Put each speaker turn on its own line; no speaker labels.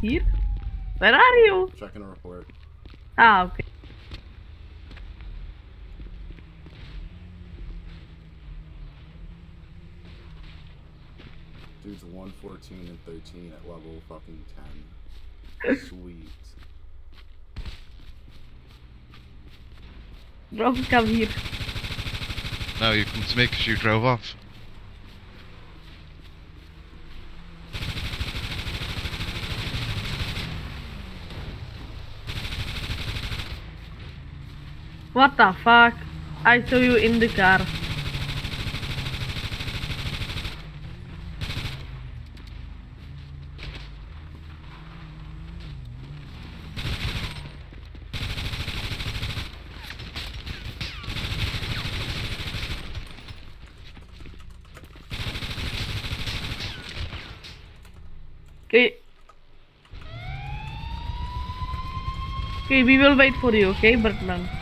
here? Where are you?
Checking a report.
Ah, okay.
Dude's 114 and 13 at level fucking 10. Sweet.
Bro, come here.
No, you can to me because you drove off.
What the fuck? I saw you in the car. Okay. Okay, we will wait for you, okay, Bertman?